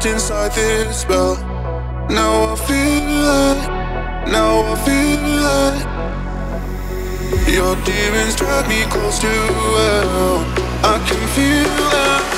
Trapped inside this spell. Now I feel it, now I feel it. Your demons drag me close to hell. I can feel it.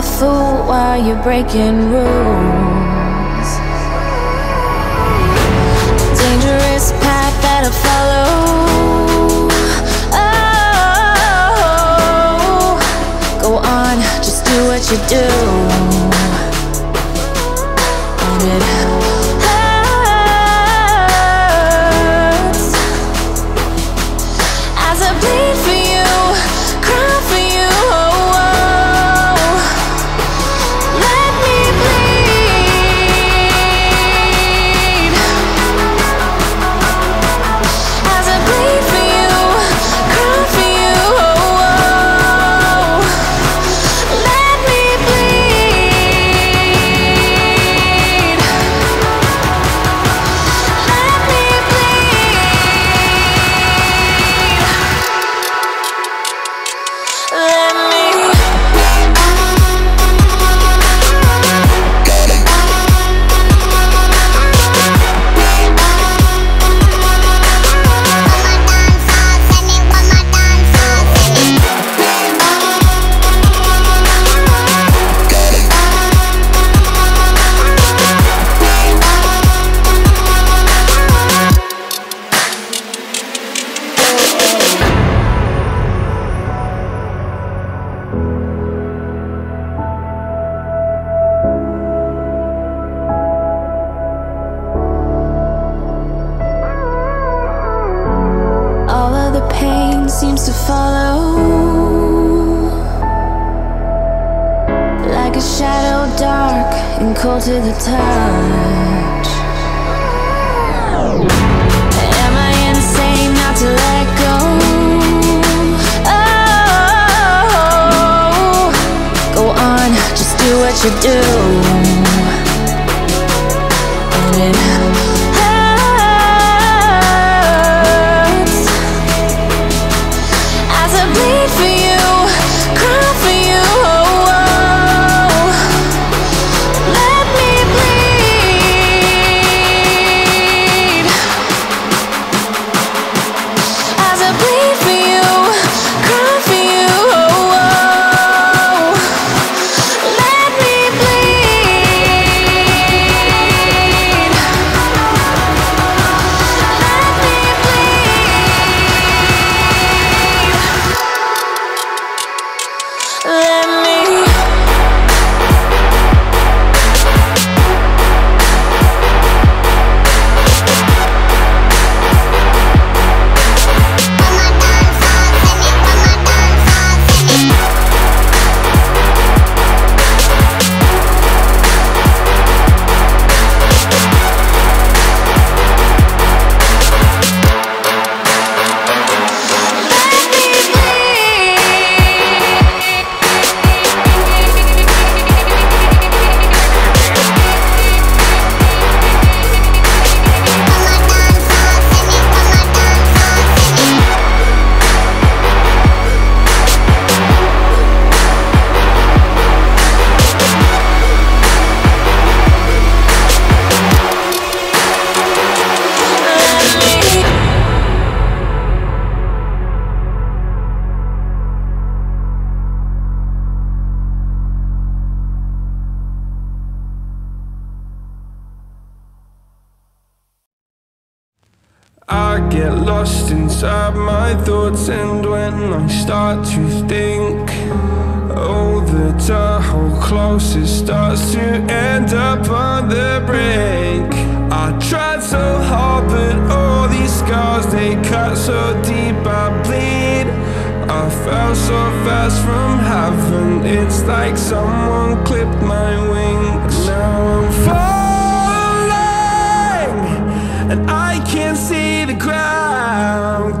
a fool while you're breaking rules. Dangerous path that I follow. Oh, go on, just do what you do. It start to think, oh, the tunnel closest starts to end up on the brink. I tried so hard, but all these scars they cut so deep, I bleed. I fell so fast from heaven, it's like someone clipped my wings. Now I'm falling and I can't see the ground.